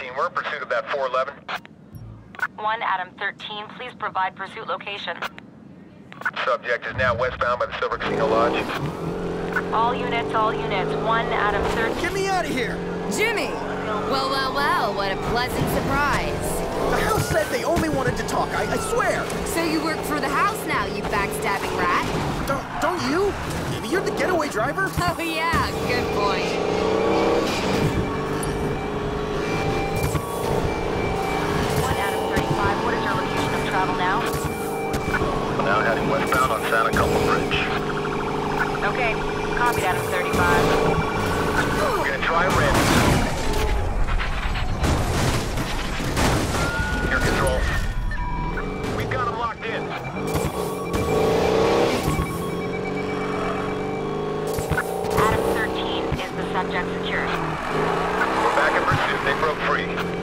13, we're in pursuit of that 411. 1 Adam 13, please provide pursuit location. Subject is now westbound by the Silver Casino Lodge. All units, all units. 1 Adam 13. Get me out of here! Jimmy! Well, well, well, what a pleasant surprise. The house said they only wanted to talk, I, I swear! So you work for the house now, you backstabbing rat? Don't, don't you? You're the getaway driver? Oh yeah, good point. Now heading westbound on Santa Culpa Bridge. Okay, copied Adam 35. We're gonna try ramp. Here, control. We've got him locked in. Adam 13, is the subject secure? We're back in pursuit. They broke free.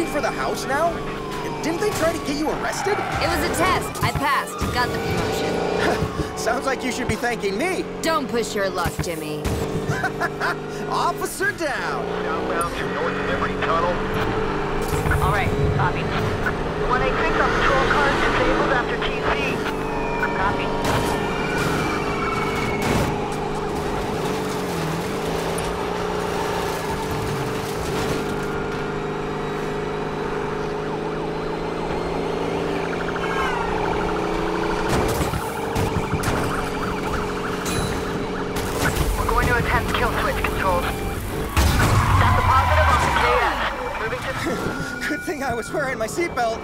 Adam, working for the house now? Didn't they try to get you arrested? It was a test. I passed. Got the promotion. Sounds like you should be thanking me. Don't push your luck, Jimmy. Officer down! southbound through North Liberty Tunnel. All right, copy. 186 on patrol cars disabled after TC. Copy. Thing I was wearing my seatbelt.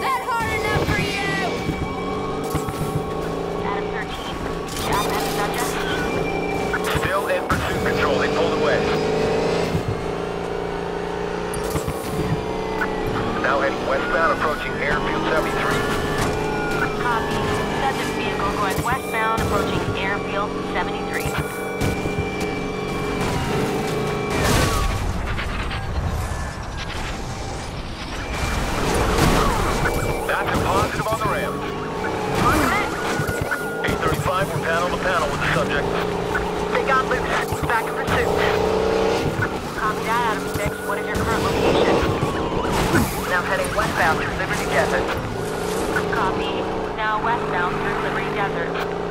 That hard enough for you? Adam 13. Jack and subject. Still in pursuit control. They pulled away. Now heading westbound, approaching Airfield 73. Copy. Subject vehicle going westbound, approaching airfield 73. 835, we're panel to panel with the subject. They got loose. Back in pursuit. Copy that, Adam 6. What is your current location? Now heading westbound through Liberty Desert. Copy. Now westbound through Liberty Desert.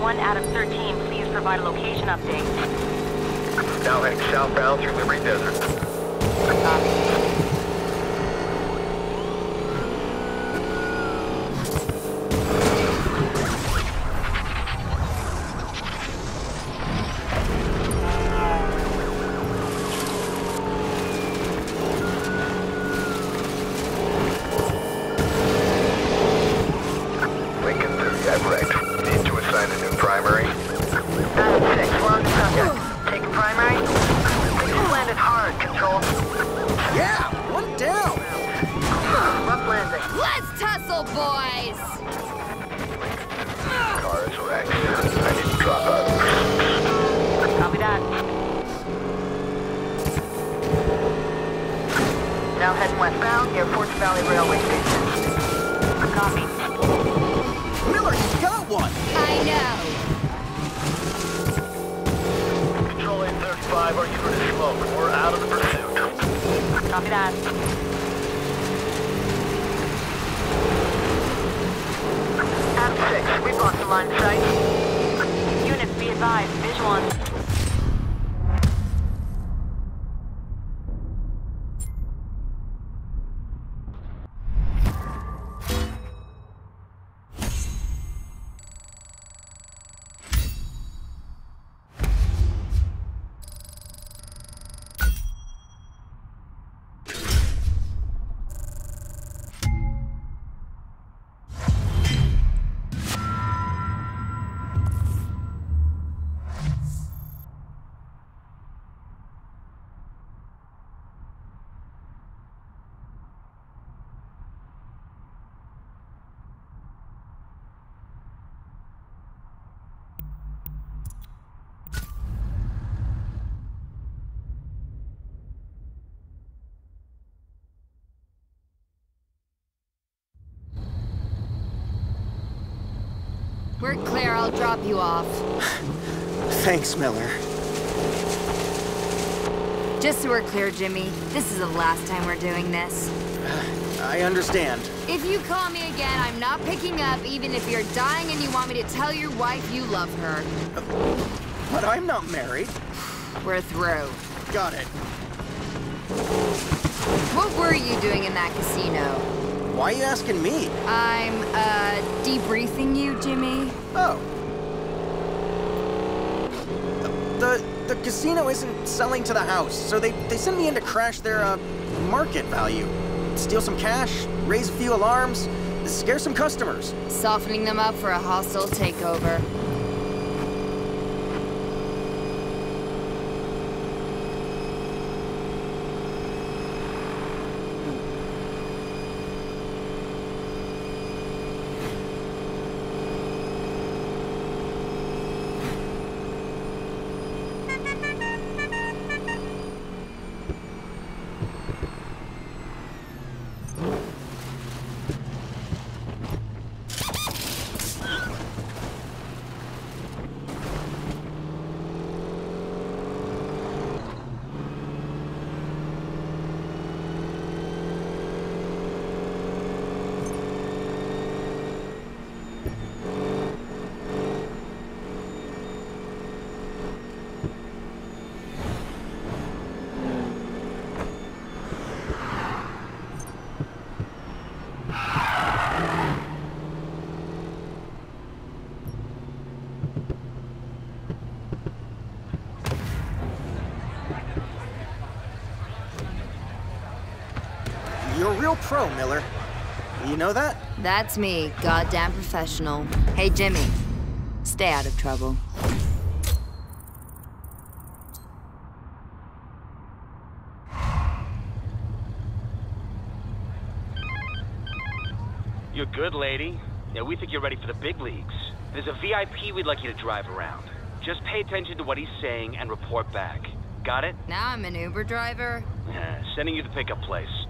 One Adam 13, please provide a location update. Now heading southbound through Liberty Desert. Copy. Westbound near Fortune Valley Railway Station. Copy. Miller, you got one! I know. Control 835, our unit is smoke. We're out of the pursuit. Copy that. Adam 6, we've lost the line of sight. Units be advised, visual on... We're clear, I'll drop you off. Thanks, Miller. Just so we're clear, Jimmy, this is the last time we're doing this. I understand. If you call me again, I'm not picking up, even if you're dying and you want me to tell your wife you love her. But I'm not married. We're through. Got it. What were you doing in that casino? Why are you asking me? I'm, uh, debriefing you, Jimmy. Oh. The the casino isn't selling to the house, so they, they sent me in to crash their, uh, market value. Steal some cash, raise a few alarms, scare some customers. Softening them up for a hostile takeover. You're a real pro, Miller. You know that? That's me, goddamn professional. Hey, Jimmy, stay out of trouble. You're good, lady. Yeah, we think you're ready for the big leagues. There's a VIP we'd like you to drive around. Just pay attention to what he's saying and report back. Got it? Now I'm an Uber driver. Yeah, sending you the pickup place.